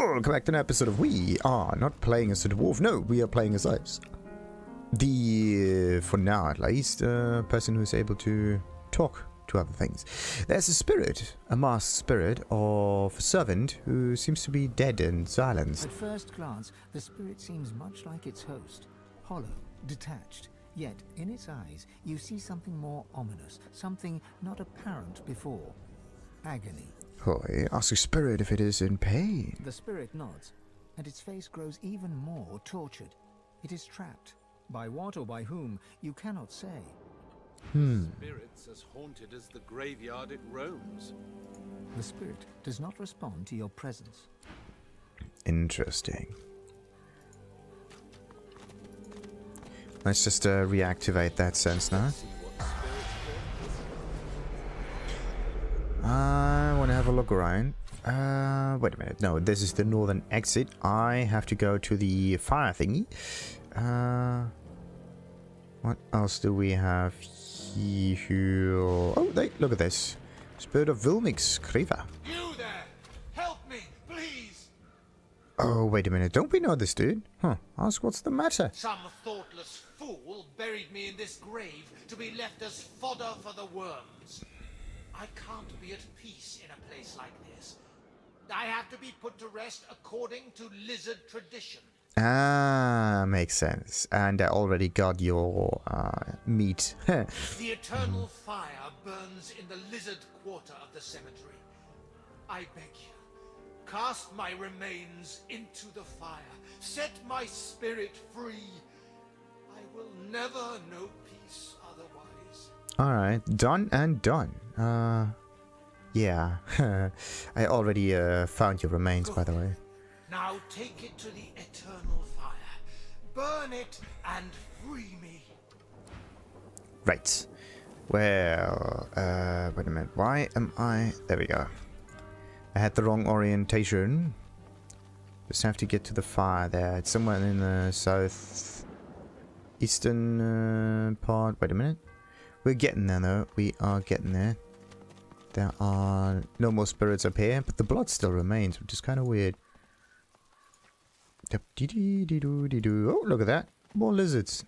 Welcome back to an episode of We Are Not Playing as a Dwarf. No, we are playing as us. The, uh, for now at least, uh, person who's able to talk to other things. There's a spirit, a masked spirit of a servant who seems to be dead and silent. At first glance, the spirit seems much like its host. Hollow, detached. Yet, in its eyes, you see something more ominous, something not apparent before. Agony. Hoy, ask a spirit if it is in pain. The spirit nods, and its face grows even more tortured. It is trapped. By what or by whom, you cannot say. Hmm. Spirits as haunted as the graveyard it roams. The spirit does not respond to your presence. Interesting. Let's just uh, reactivate that sense now. I want to have a look around. Uh, wait a minute. No, this is the northern exit. I have to go to the fire thingy. Uh, what else do we have here? Oh, they, look at this. Spirit of Vilnx Creeva. You there! Help me, please! Oh, wait a minute. Don't we know this dude? Huh. Ask what's the matter. Some thoughtless fool buried me in this grave to be left as fodder for the worms. I can't be at peace in a place like this. I have to be put to rest according to lizard tradition. Ah, makes sense. And I already got your uh, meat. The eternal fire burns in the lizard quarter of the cemetery. I beg you, cast my remains into the fire. Set my spirit free. I will never know peace. Alright, done and done. Uh, yeah. I already uh, found your remains, by the way. Now take it to the eternal fire. Burn it and free me. Right. Well, uh, wait a minute. Why am I... There we go. I had the wrong orientation. Just have to get to the fire there. It's somewhere in the south eastern uh, part. Wait a minute. We're getting there though. We are getting there. There are no more spirits up here, but the blood still remains, which is kind of weird. Oh, look at that. More lizards.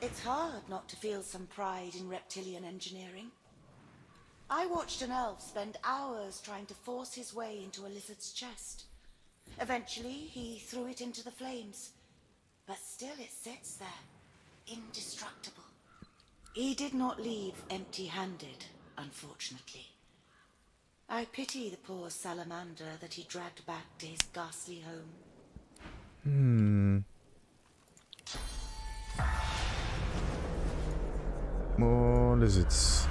It's hard not to feel some pride in reptilian engineering. I watched an elf spend hours trying to force his way into a lizard's chest. Eventually, he threw it into the flames. But still it sits there, indestructible. He did not leave empty-handed, unfortunately. I pity the poor salamander that he dragged back to his ghastly home. Hmm. More lizards.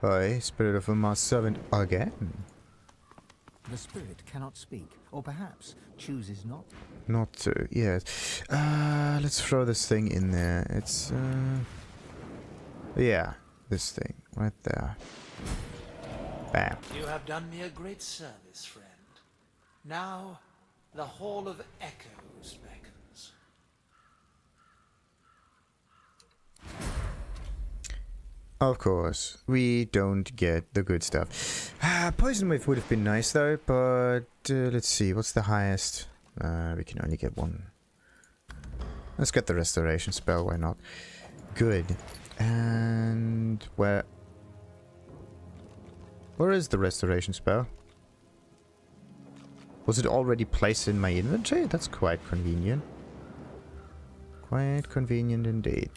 Hi, spirit of a masked servant again. The spirit cannot speak, or perhaps chooses not. Not to, yes. Uh, let's throw this thing in there. It's, uh... Yeah, this thing, right there. Bam. You have done me a great service, friend. Now, the Hall of Echoes beckons. Of course, we don't get the good stuff. Uh, Poison Wave would have been nice though, but uh, let's see, what's the highest? Uh, we can only get one. Let's get the Restoration spell, why not? Good. And where... Where is the Restoration spell? Was it already placed in my inventory? That's quite convenient. Quite convenient indeed.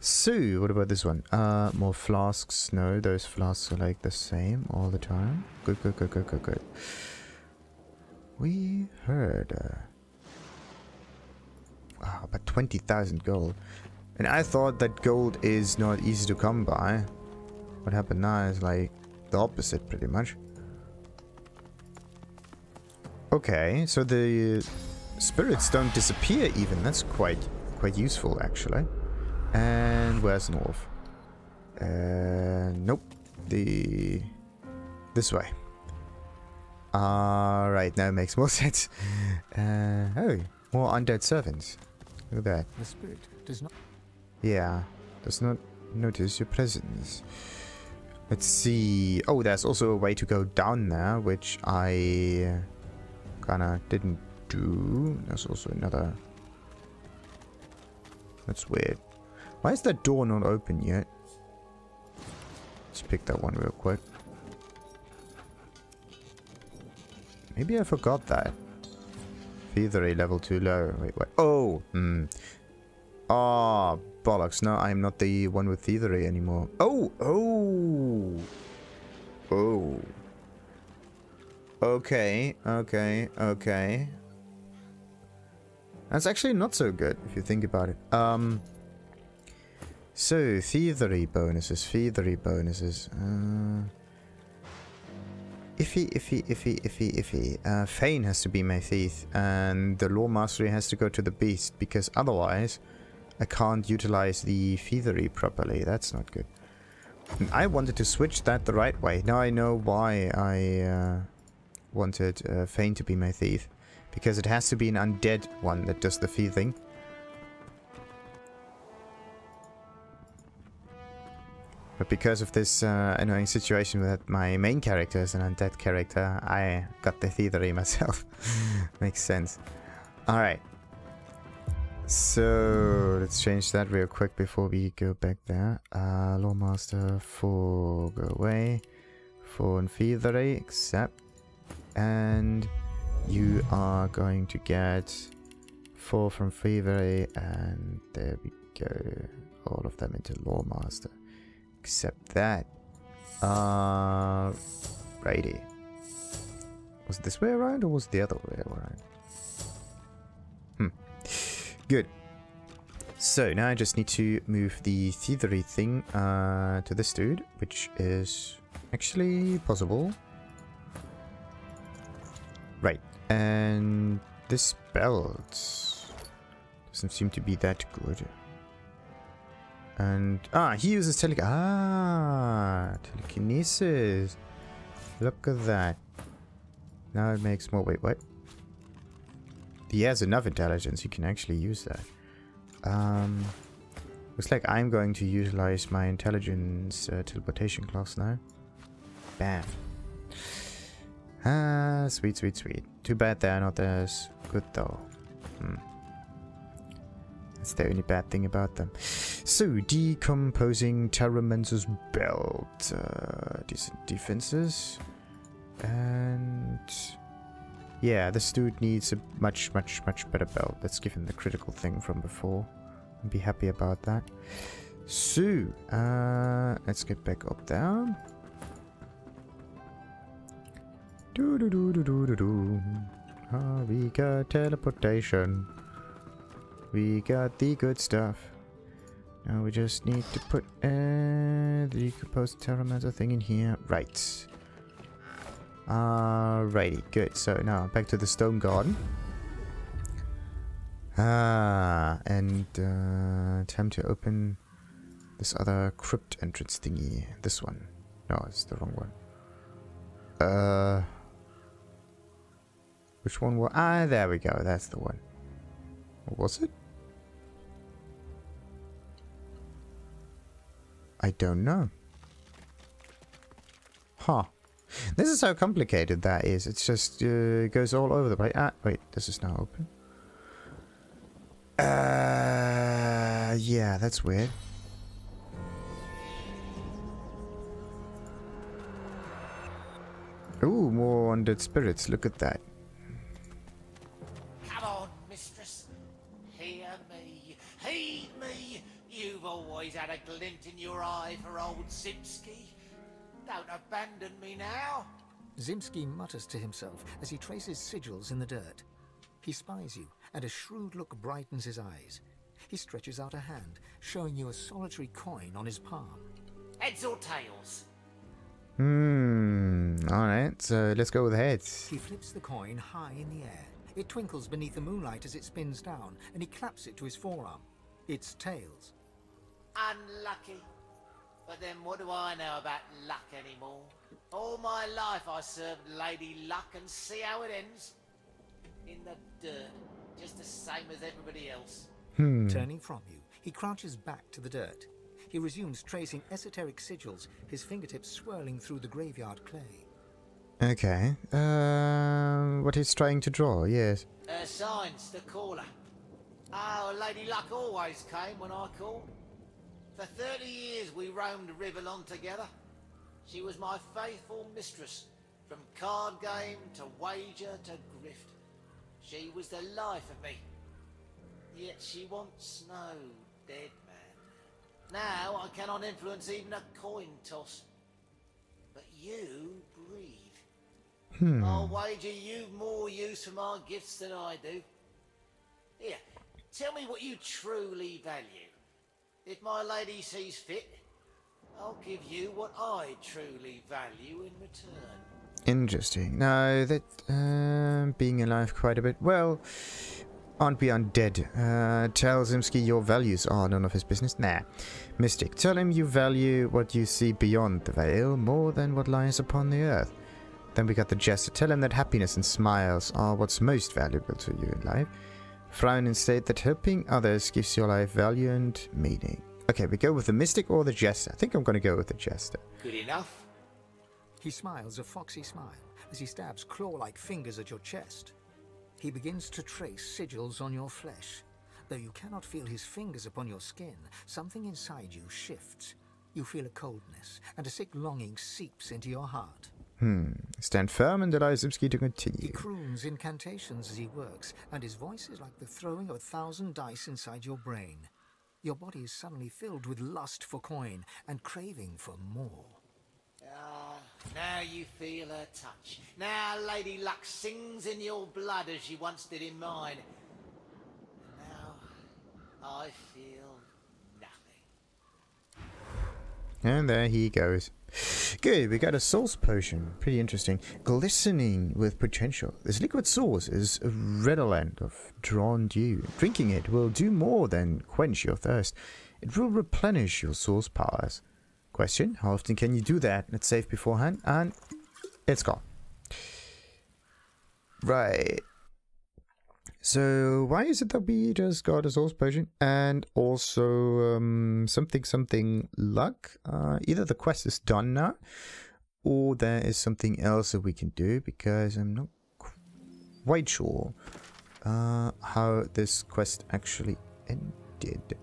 So, what about this one? Uh, more flasks. No, those flasks are like the same all the time. Good, good, good, good, good, good. We heard. Uh, wow, about 20,000 gold. And I thought that gold is not easy to come by. What happened now is like the opposite, pretty much. Okay, so the spirits don't disappear even. That's quite quite useful, actually. And where's north? Uh, nope. The this way. Alright, now it makes more sense. Uh, oh, more undead servants. Look at that. The spirit does not. Yeah, does not notice your presence. Let's see. Oh, there's also a way to go down there, which I kinda didn't do. There's also another... That's weird. Why is that door not open yet? Let's pick that one real quick. Maybe I forgot that. Thievery level too low. Wait, what? Oh! Hmm. Ah, oh, bollocks. No, I'm not the one with the thievery anymore. Oh! Oh! Oh. Okay, okay, okay. That's actually not so good, if you think about it. Um... So, thievery bonuses, thievery bonuses. Uh... Iffy, iffy, iffy, iffy, iffy. Uh, Fane has to be my thief, and the law Mastery has to go to the Beast, because otherwise I can't utilize the thievery properly. That's not good. I wanted to switch that the right way. Now I know why I uh, wanted uh, Fane to be my thief. Because it has to be an undead one that does the thieving. But because of this uh, annoying situation with my main character is an undead character, I got the thievery myself. Makes sense. Alright. So, let's change that real quick before we go back there. Uh, Loremaster 4, go away. 4 and thievery, accept. And you are going to get 4 from thievery, and there we go. All of them into Loremaster. Except that. Uh, righty. Was it this way around or was it the other way around? Hmm. Good. So now I just need to move the thievery thing uh, to this dude, which is actually possible. Right. And this belt doesn't seem to be that good. And ah, he uses tele ah telekinesis. Look at that. Now it makes more. Wait, what? He has enough intelligence. He can actually use that. Um, looks like I'm going to utilize my intelligence uh, teleportation class now. Bam. Ah, sweet, sweet, sweet. Too bad they're not as good though. Hmm. That's the only bad thing about them. So, decomposing Terramenter's belt. Uh, decent defenses. And... Yeah, this dude needs a much, much, much better belt. Let's give him the critical thing from before. And be happy about that. So, uh, let's get back up there. Do do do do do do do. Ah, we got teleportation. We got the good stuff. Now we just need to put uh, the decomposed Terramentor thing in here. Right. Alrighty, good. So now back to the stone garden. Ah, and uh, time to open this other crypt entrance thingy. This one. No, it's the wrong one. Uh, which one was? Ah, there we go. That's the one. What was it? I don't know. Huh. This is how complicated that is. It's just uh, goes all over the place. Ah, wait, this is now open. Uh, yeah, that's weird. Ooh, more undead spirits. Look at that. Come on, mistress. Hear me. Heed me. You've always had a glint in your eye for old Zimski. Don't abandon me now. Zimski mutters to himself as he traces sigils in the dirt. He spies you, and a shrewd look brightens his eyes. He stretches out a hand, showing you a solitary coin on his palm. Heads or tails? Hmm. Alright, so let's go with heads. He flips the coin high in the air. It twinkles beneath the moonlight as it spins down, and he claps it to his forearm. It's tails. Unlucky. But then what do I know about luck anymore? All my life I served Lady Luck and see how it ends. In the dirt. Just the same as everybody else. Hmm. Turning from you, he crouches back to the dirt. He resumes tracing esoteric sigils, his fingertips swirling through the graveyard clay. Okay. Um, what he's trying to draw, yes. Her signs the caller. Oh, Lady Luck always came when I called. For 30 years we roamed Rivellon together. She was my faithful mistress, from card game to wager to grift. She was the life of me. Yet she wants no dead man. Now I cannot influence even a coin toss. But you breathe. Hmm. I'll wager you've more use for my gifts than I do. Here, tell me what you truly value. If my lady sees fit, I'll give you what I truly value in return. Interesting. No, that um, being alive quite a bit. Well, aren't we undead? Uh, tell Zimski your values are none of his business. Nah. Mystic, tell him you value what you see beyond the veil more than what lies upon the earth. Then we got the jester. Tell him that happiness and smiles are what's most valuable to you in life. Frown and state that helping others gives your life value and meaning. Okay, we go with the mystic or the jester. I think I'm going to go with the jester. Good enough? He smiles a foxy smile as he stabs claw-like fingers at your chest. He begins to trace sigils on your flesh. Though you cannot feel his fingers upon your skin, something inside you shifts. You feel a coldness, and a sick longing seeps into your heart. Hmm. Stand firm and allow Zimski to continue. He croons incantations as he works, and his voice is like the throwing of a thousand dice inside your brain. Your body is suddenly filled with lust for coin and craving for more. Ah, now you feel her touch. Now Lady Luck sings in your blood as she once did in mine. Now I feel nothing. And there he goes. Good, we got a source potion. Pretty interesting. Glistening with potential. This liquid source is a redolent of drawn dew. Drinking it will do more than quench your thirst. It will replenish your source powers. Question, how often can you do that? Let's save beforehand. And it's gone. Right. So why is it that we just got a source potion and also um, something something luck? Uh, either the quest is done now, or there is something else that we can do because I'm not quite sure uh, how this quest actually ended.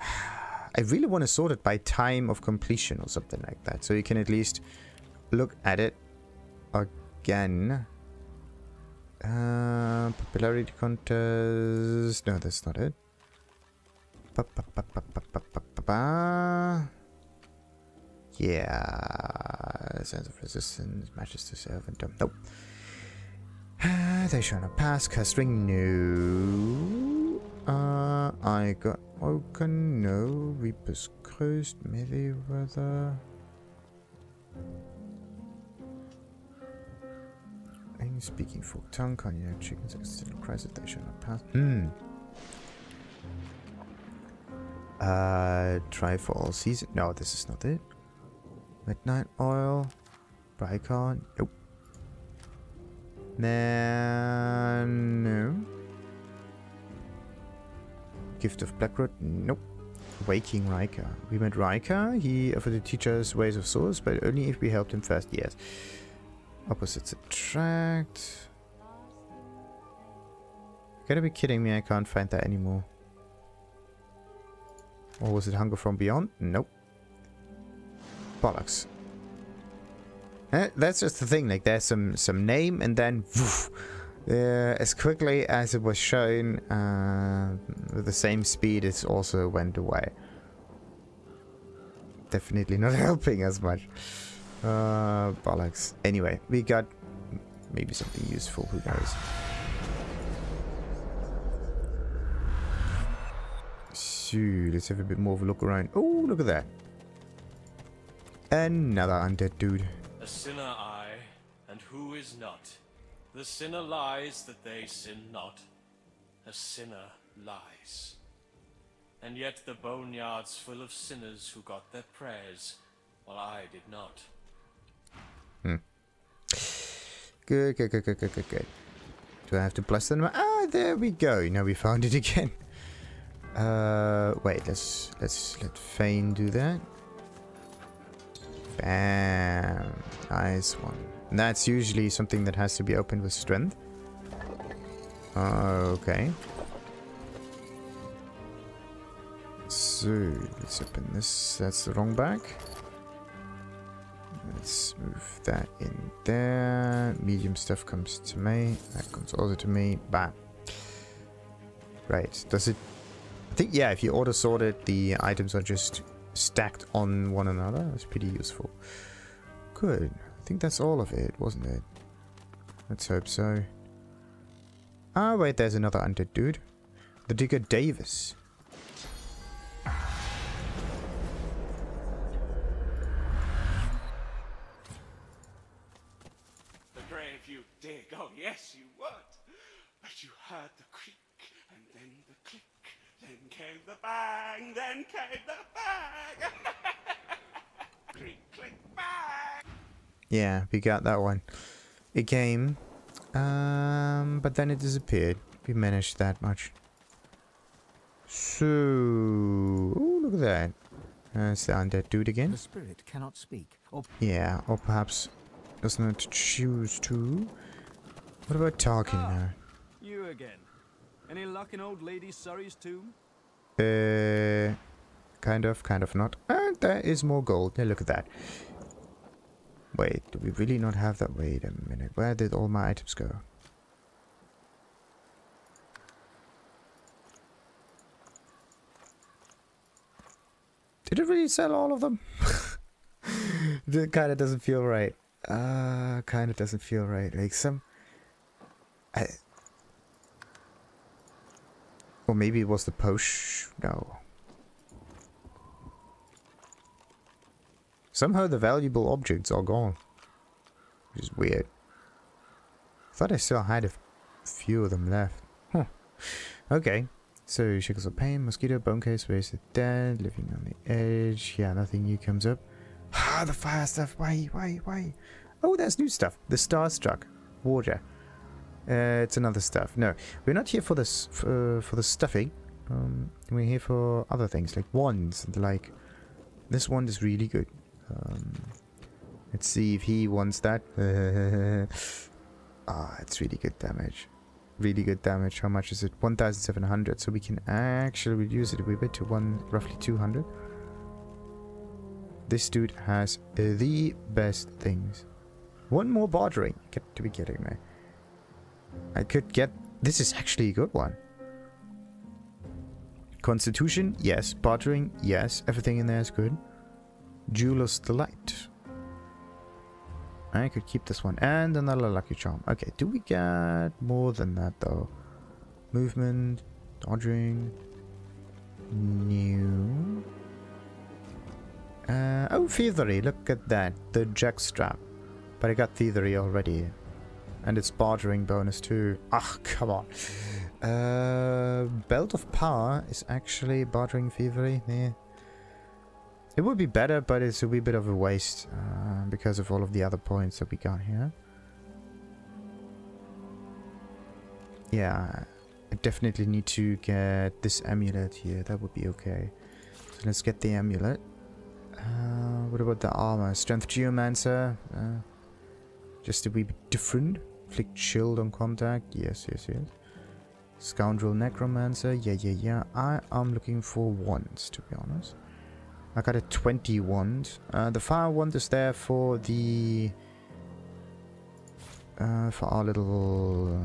I really want to sort it by time of completion or something like that, so you can at least look at it again. Uh, popularity contest. No, that's not it. Ba, ba, ba, yeah. Sense of resistance matches to servantdom. Nope. They show not pass. Curse ring. No. Uh, I got Oaken. No. Reaper's Coast. Maybe Weather. Ain't speaking for tongue, can you know chickens accidental crisis they should not pass. Hmm. Uh try for all season. No, this is not it. Midnight oil. Brycon. Nope. Man, no. Gift of Blackroot. Nope. Waking Rika. We met Rika. He offered to teach us ways of swords, but only if we helped him first. Yes. Opposites attract. You gotta be kidding me, I can't find that anymore. Or was it Hunger from Beyond? Nope. Bollocks. Eh, that's just the thing, like there's some, some name and then woof, uh, as quickly as it was shown, uh, with the same speed it also went away. Definitely not helping as much. Uh, bollocks. Anyway, we got maybe something useful, who knows. So, let's have a bit more of a look around. Oh, look at that. Another undead dude. A sinner I, and who is not? The sinner lies that they sin not. A sinner lies. And yet the boneyard's full of sinners who got their prayers, while I did not. Good, good, good, good, good, good, good. Do I have to bless them? Ah, there we go. Now we found it again. Uh, wait. Let's let's let Fane do that. Bam. Nice one. And that's usually something that has to be opened with strength. Uh, okay. So, let's open this. That's the wrong bag. Let's move that in there. Medium stuff comes to me. That comes also to me. Bam. Right. Does it... I think, yeah, if you order sort it, the items are just stacked on one another. That's pretty useful. Good. I think that's all of it, wasn't it? Let's hope so. Ah, wait, there's another undead dude. The Digger Dayvus. The grave you dig, oh yes you would. But you heard the creak, and then the click, then came the bang, then came the bang. creak, click, bang. Yeah, we got that one. It came, um, but then it disappeared. We managed that much. So, oh, look at that. That's the undead dude again. The spirit cannot speak, or Yeah, or perhaps does not choose to. What about talking Ah. You again. Any luck in old lady Surrey's tomb? Now? Uh, kind of, kind of not. And there is more gold. Yeah, look at that. Wait, do we really not have that? Wait a minute. Where did all my items go? Did it really sell all of them? it kind of doesn't feel right. Uh, kind of doesn't feel right. Like some... I... Or maybe it was the posh... No. Somehow the valuable objects are gone. Which is weird. I thought I still had a few of them left. Huh. Okay. So, Shackles of Pain, Mosquito, Bone Cage, Wasted Dead, Living on the Edge. Yeah, nothing new comes up. Ah, the fire stuff. Why, why, why? Oh, there's new stuff. The Starstruck. Water. Uh, it's another stuff. No, we're not here for this for, for the stuffing. Um, we're here for other things like wands and like. This wand is really good. Um, let's see if he wants that. ah, it's really good damage. Really good damage. How much is it? 1,700. So we can actually reduce it a wee bit to one roughly 200. This dude has uh, the best things. One more bartering. Get to be kidding me. I could get... This is actually a good one. Constitution, yes. Bartering, yes. Everything in there is good. Jeweler's Delight. I could keep this one. And another Lucky Charm. Okay, do we get more than that though? Movement, dodging, new. Uh, oh, Thievery, look at that. The jackstrap. But I got Thievery already. And it's bartering bonus too. Ah, come on. Uh, Belt of Power is actually bartering Thievery. Yeah. It would be better, but it's a wee bit of a waste uh, because of all of the other points that we got here. Yeah, I definitely need to get this amulet here. That would be okay. So let's get the amulet. Uh, what about the armor? Strength Geomancer. Uh, just a wee bit different. Inflict shield on contact. Yes, yes, yes. Scoundrel Necromancer. Yeah, yeah, yeah. I am looking for wands, to be honest. I got a 20 wand. Uh, the fire wand is there for the... Uh, for our little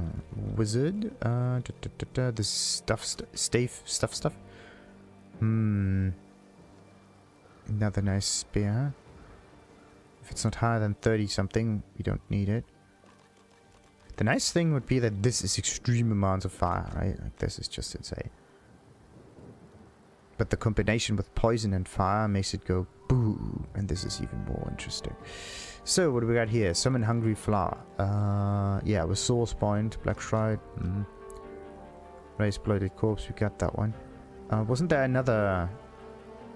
wizard. Uh, da, da, da, the stuff, st stave, stuff, stuff. Hmm. Another nice spear. If it's not higher than 30 something, we don't need it. The nice thing would be that this is extreme amounts of fire, right? Like this is just insane. But the combination with poison and fire makes it go boo, and this is even more interesting. So, what do we got here? Summon Hungry Flower. Uh, yeah, with Source Point, Black Shroud. Mm. Raise Bloated Corpse, we got that one. Uh, wasn't there another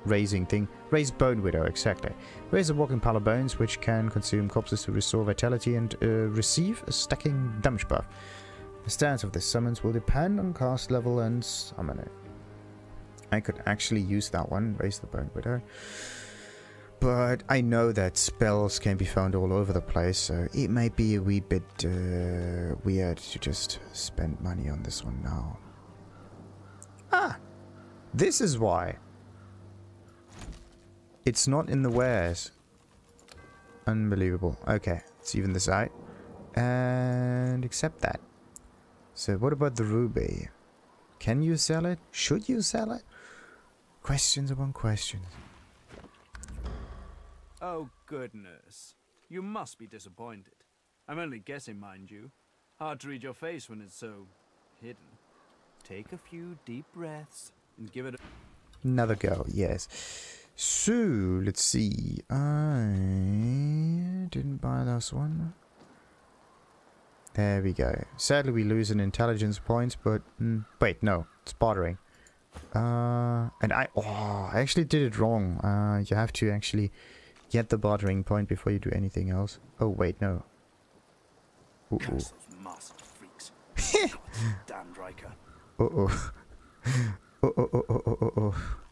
raising thing? Raise Bone Widow, exactly. Raise a walking pile of bones, which can consume corpses to restore vitality and uh, receive a stacking damage buff. The stance of this summons will depend on cast level and summon it. I could actually use that one, raise the bone widow. But I know that spells can be found all over the place, so it might be a wee bit uh, weird to just spend money on this one now. Ah! This is why. It's not in the wares. Unbelievable. Okay, let's even this out. And accept that. So what about the ruby? Can you sell it? Should you sell it? Questions upon questions. Oh, goodness. You must be disappointed. I'm only guessing, mind you. Hard to read your face when it's so hidden. Take a few deep breaths and give it a... Another go, yes. So, let's see. I didn't buy this one. There we go. Sadly, we lose an intelligence point, but... Mm, wait, no. It's bartering. Uh, and I... Oh, I actually did it wrong. Uh, you have to actually get the bartering point before you do anything else. Oh, wait, no. Ooh, those masked freaks. Damned Ryker. Uh-oh.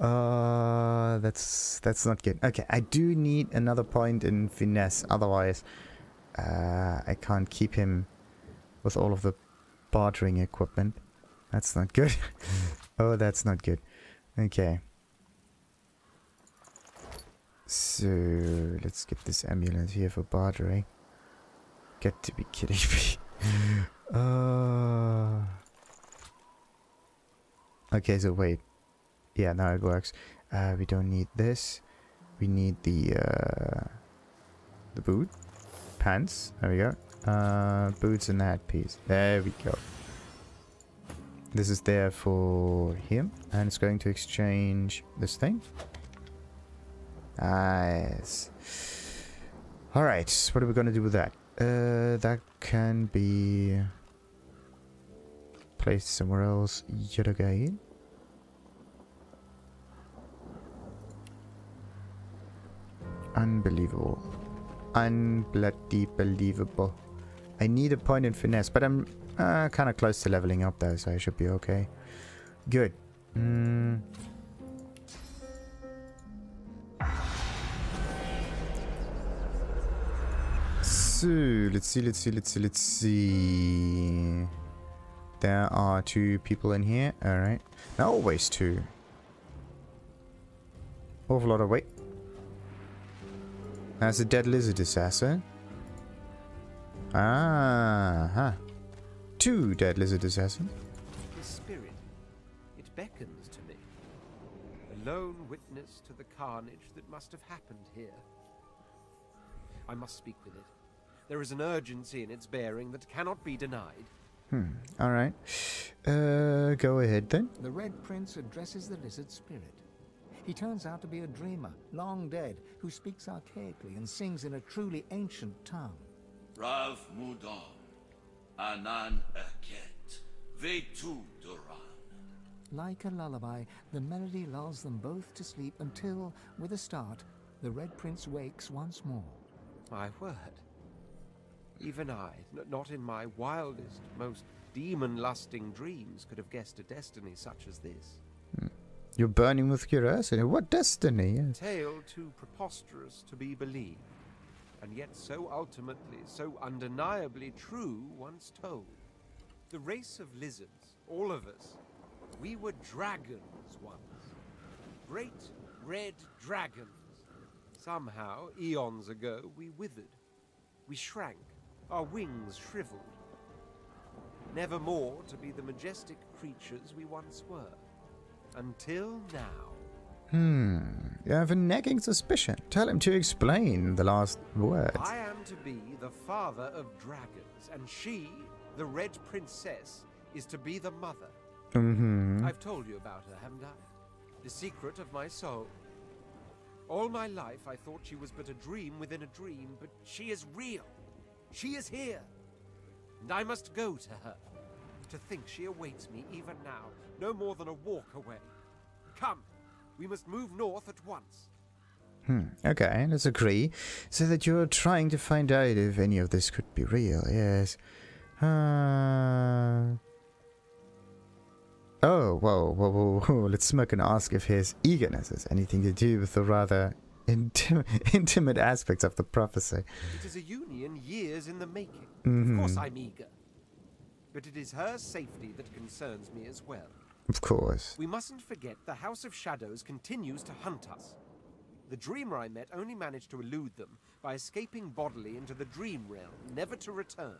Uh, that's that's not good. Okay, I do need another point in finesse. Otherwise, uh, I can't keep him with all of the bartering equipment. That's not good. oh, that's not good. Okay. So, let's get this amulet here for bartering. Got to be kidding me. uh... Okay, so wait. Yeah, now it works. Uh, we don't need this. We need the uh, the boot, pants. There we go. Uh, boots and that piece. There we go. This is there for him, and it's going to exchange this thing. Nice. All right, what are we gonna do with that? Uh, that can be placed somewhere else yet again. Unbelievable. Unbloody believable. I need a point in finesse, but I'm uh, kind of close to leveling up though, so I should be okay. Good. Mm. So, let's see, let's see, let's see, let's see. There are two people in here. Alright. Now always two. Awful lot of weight. That's a dead lizard assassin. Ah, huh. Two dead lizard assassins. The spirit, it beckons to me. A lone witness to the carnage that must have happened here. I must speak with it. There is an urgency in its bearing that cannot be denied. Hmm. Alright. Uh, go ahead then. The Red Prince addresses the lizard spirit. He turns out to be a dreamer, long dead, who speaks archaically and sings in a truly ancient tongue. Rav Mudon, Anan Eket, Vetu Duran. Like a lullaby, the melody lulls them both to sleep until, with a start, the Red Prince wakes once more. My word. Even I, n- not in my wildest, most demon-lusting dreams, could have guessed a destiny such as this. You're burning with curiosity. What destiny? Tale too preposterous to be believed, and yet so ultimately, so undeniably true once told. The race of lizards, all of us, we were dragons once. Great red dragons. Somehow, eons ago, we withered. We shrank, our wings shriveled. Never more to be the majestic creatures we once were. Until now. Hmm. You have a nagging suspicion. Tell him to explain the last words. I am to be the father of dragons, and she, the Red Princess, is to be the mother. Mm-hmm. I've told you about her, haven't I? The secret of my soul. All my life I thought she was but a dream within a dream, but she is real. She is here. And I must go to her. To think she awaits me even now, no more than a walk away. Come, we must move north at once. Hmm. Okay, let's agree. So that you're trying to find out if any of this could be real. Yes. Uh... Oh, whoa, whoa, whoa, whoa. Let's smirk and ask if his eagerness has anything to do with the rather intim intimate aspects of the prophecy. It is a union years in the making. Mhm. Of course I'm eager. But it is her safety that concerns me as well. Of course. We mustn't forget the House of Shadows continues to hunt us. The dreamer I met only managed to elude them by escaping bodily into the dream realm, never to return.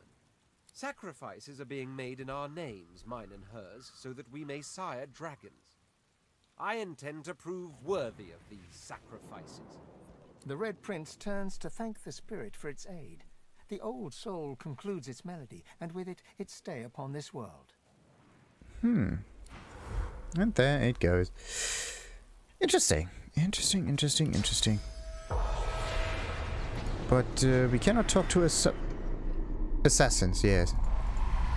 Sacrifices are being made in our names, mine and hers, so that we may sire dragons. I intend to prove worthy of these sacrifices. The Red Prince turns to thank the spirit for its aid. The old soul concludes its melody, and with it, its stay upon this world. Hmm. And there it goes. Interesting. Interesting, interesting, interesting. But uh, we cannot talk to ass assassins, yes.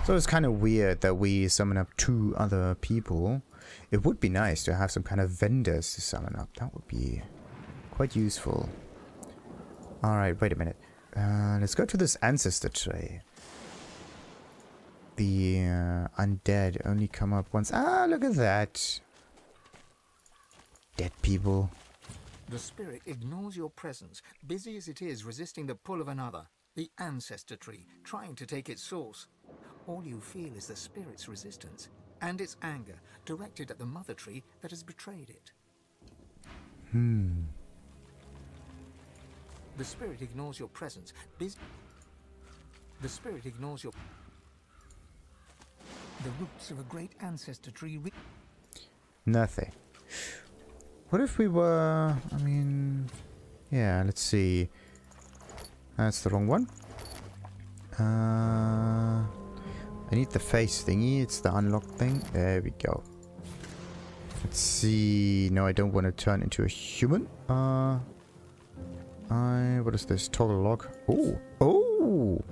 So it's kind of weird that we summon up two other people. It would be nice to have some kind of vendors to summon up. That would be quite useful. Alright, wait a minute. Uh, let's go to this ancestor tray. The uh, undead only come up once. Ah, look at that. Dead people. The spirit ignores your presence, busy as it is resisting the pull of another, the ancestor tree, trying to take its source. All you feel is the spirit's resistance and its anger directed at the mother tree that has betrayed it. Hmm. The spirit ignores your presence. The spirit ignores your. The roots of a great ancestor tree. Re- Nothing. What if we were... I mean... Yeah, let's see. That's the wrong one. Uh, I need the face thingy. It's the unlock thing. There we go. Let's see. No, I don't want to turn into a human. Uh, I... What is this? Toggle lock. Oh! Oh!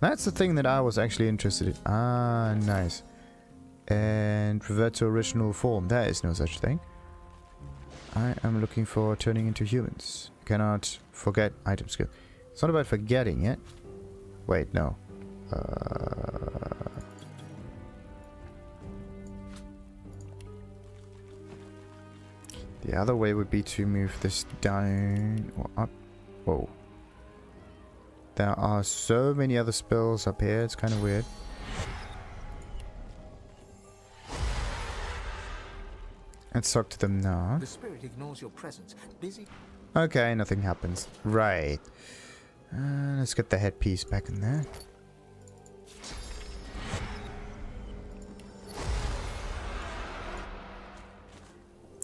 That's the thing that I was actually interested in. Ah, nice. And revert to original form. There is no such thing. I am looking for turning into humans. Cannot forget item skill. It's not about forgetting it. Wait, no. Uh, the other way would be to move this down or up. Whoa. There are so many other spells up here, it's kind of weird. Let's talk to them now. the spirit ignores your presence, busy. Okay, nothing happens. Right. Uh, let's get the headpiece back in there.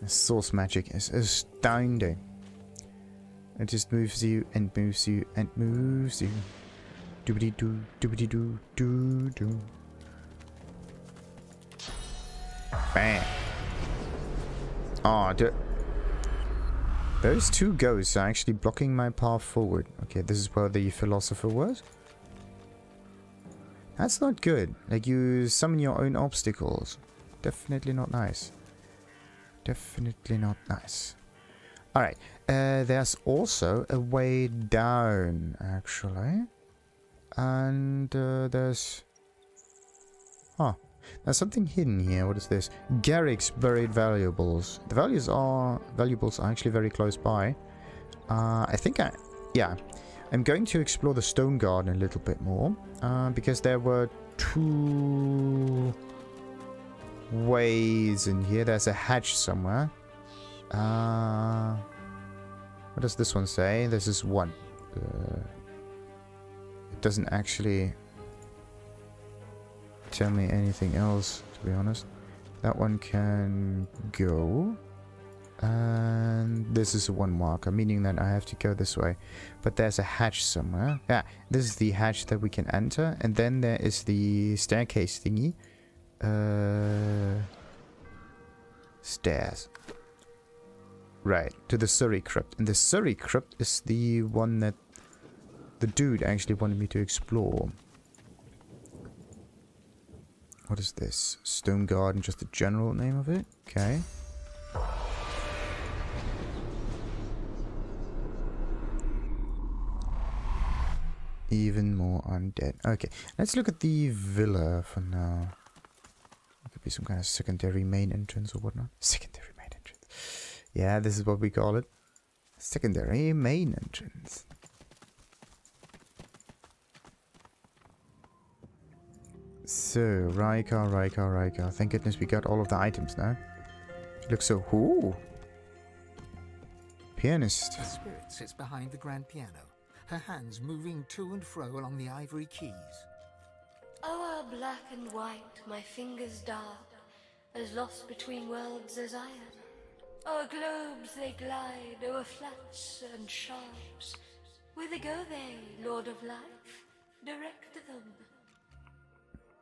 The source magic is astounding. It just moves you and moves you and moves you. Doobity doo, doobity doo, doo doo. Bam. Oh, dude. Those two ghosts are actually blocking my path forward. Okay, this is where the philosopher was. That's not good. Like, you summon your own obstacles. Definitely not nice. Definitely not nice. Alright, uh, there's also a way down, actually. And uh, there's... Huh. There's something hidden here. What is this? Garrick's buried valuables. The values are valuables are actually very close by. Uh, I think I, yeah, I'm going to explore the stone garden a little bit more uh, because there were two ways in here. There's a hatch somewhere. Uh, what does this one say? This is one. Uh, it doesn't actually tell me anything else, to be honest. That one can go. And this is one marker, meaning that I have to go this way. But there's a hatch somewhere. Yeah, this is the hatch that we can enter. And then there is the staircase thingy. Uh, stairs. Right, to the Surrey Crypt. And the Surrey Crypt is the one that the dude actually wanted me to explore. What is this? Stone Garden, just the general name of it? Okay. Even more undead. Okay, let's look at the villa for now. It be some kind of secondary main entrance or whatnot. Secondary main entrance. Yeah, this is what we call it. Secondary main entrance. So, Ryker, Ryker, Ryker. Thank goodness we got all of the items now. Looks so... Ooh! Pianist. A spirit sits behind the grand piano, her hands moving to and fro along the ivory keys. O'er black and white, my fingers dart, as lost between worlds as I am. O'er globes they glide, o'er flats and sharps. Whither go they, Lord of Life? Direct them.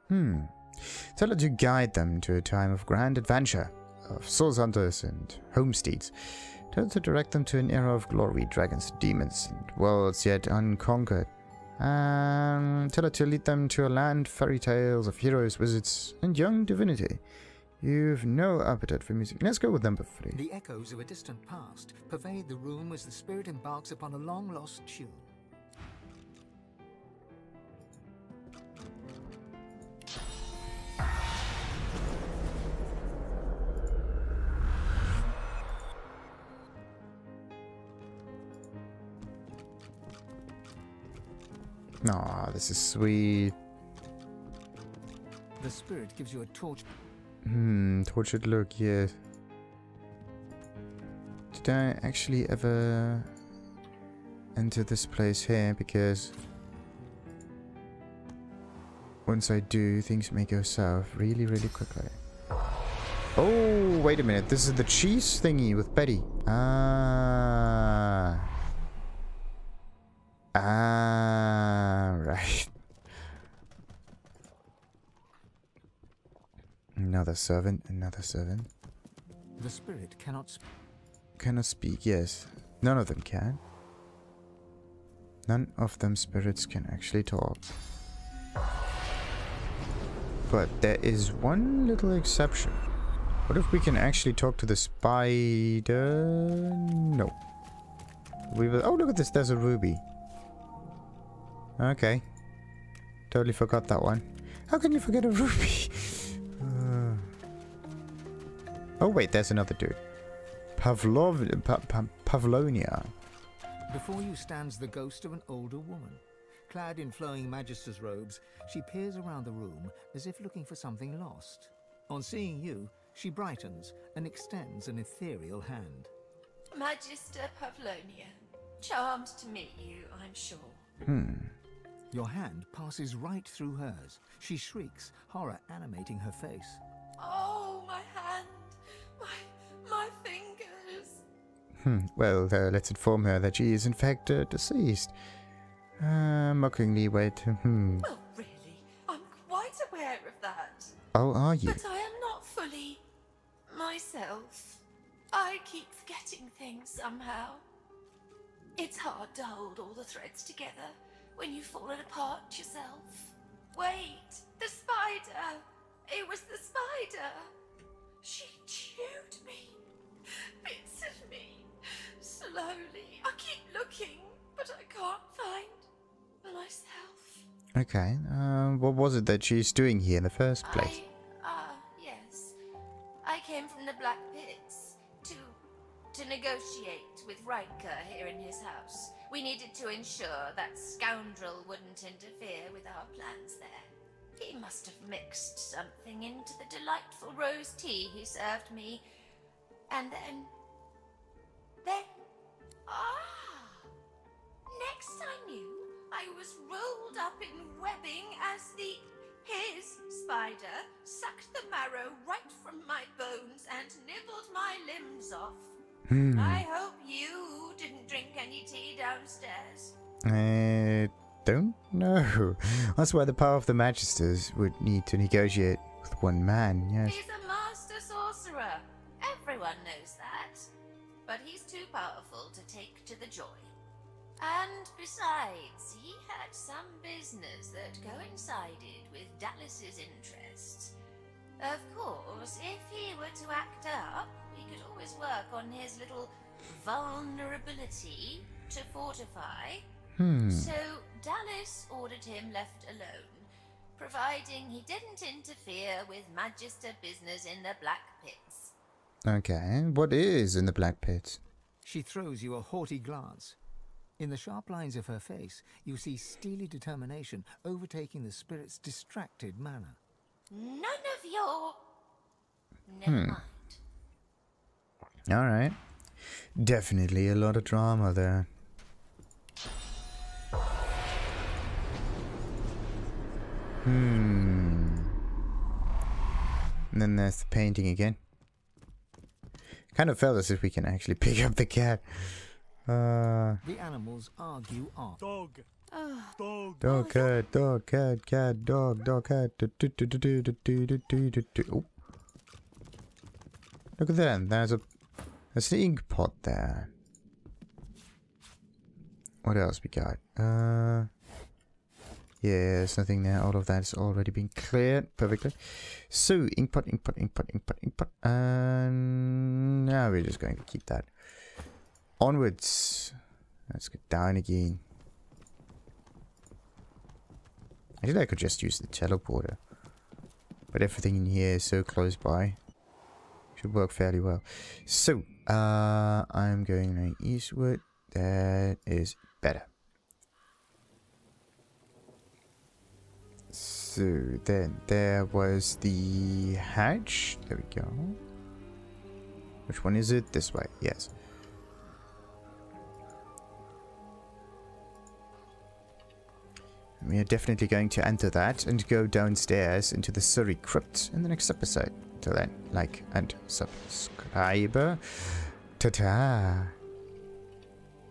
Hmm. Tell her to guide them to a time of grand adventure, of Source Hunters and homesteads. Tell to direct them to an era of glory, dragons, demons, and worlds yet unconquered. And tell her to lead them to a land fairy tales of heroes, wizards, and young divinity. You've no appetite for music. Let's go with number three. The echoes of a distant past pervade the room as the spirit embarks upon a long lost tune. This is sweet. The spirit gives you a torch. Hmm, tortured look, yes. Did I actually ever enter this place here? Because once I do, things may go south really, really quickly. Oh, wait a minute. This is the cheese thingy with Betty. Ah. Ah, right. Another servant, another servant. The spirit cannot speak. Cannot speak, yes. None of them can. None of them spirits can actually talk. But there is one little exception. What if we can actually talk to the spider? No. We will. Oh, look at this. There's a ruby. Okay. Totally forgot that one. How can you forget a ruby? Uh. Oh, wait. There's another dude. Pavlov... Pa pa Pavlonia. Before you stands the ghost of an older woman. Clad in flowing magister's robes, she peers around the room as if looking for something lost. On seeing you, she brightens and extends an ethereal hand. Magister Pavlonia. Charmed to meet you, I'm sure. Hmm. Your hand passes right through hers. She shrieks, horror animating her face. Oh, my hand! My, my fingers! Hmm. Well, uh, let's inform her that she is in fact uh, deceased. Uh, mockingly wait. Hmm. Well, really, I'm quite aware of that. Oh, are you? But I am not fully myself. I keep forgetting things somehow. It's hard to hold all the threads together when you've fallen apart yourself. Wait, the spider! It was the spider! She chewed me. Bits of me. Slowly. I keep looking, but I can't find myself. Okay. Um, what was it that she's doing here in the first place? Ah, yes. I came from the Black Pits to to negotiate with Ryker here in his house. We needed to ensure that scoundrel wouldn't interfere with our plans there. He must have mixed something into the delightful rose tea he served me. And then. Then. Ah! Next I knew, I was rolled up in webbing as the. His spider sucked the marrow right from my bones and nibbled my limbs off. Hmm. I hope you didn't drink any tea downstairs. I don't know. That's why the power of the Magisters would need to negotiate with one man, yes. He's a master sorcerer. Everyone knows that. But he's too powerful to take to the joy. And besides, he had some business that coincided with Dallis's interests. Of course, if he were to act up, could always work on his little vulnerability to fortify. Hmm. So Dallis ordered him left alone, providing he didn't interfere with Magister business in the Black Pits. Okay. What is in the Black Pit? She throws you a haughty glance. In the sharp lines of her face, you see steely determination overtaking the spirit's distracted manner. None of your. Never Hmm. mind. Alright. Definitely a lot of drama there. Hmm. And then there's the painting again. Kind of felt as if we can actually pick up the cat. Uh, The animals argue on. Dog. Dog. dog, cat, dog, cat, cat, dog, dog, cat. Do, do, do, do, do, do, do, do, do, do. Oh. Look at that. There's a there's an ink pot there. What else we got? Uh yeah, there's nothing there. All of that's already been cleared perfectly. So ink pot, ink pot, ink pot, ink pot, ink pot. And now we're just going to keep that. Onwards. Let's get down again. Actually, I could just use the teleporter. But everything in here is so close by. Should work fairly well. So, uh, I'm going eastward. That is better. So, then there was the hatch. There we go. Which one is it? This way, yes. We are definitely going to enter that and go downstairs into the Surrey Crypt in the next episode. Till then, like and subscribe. schreibe. Tata.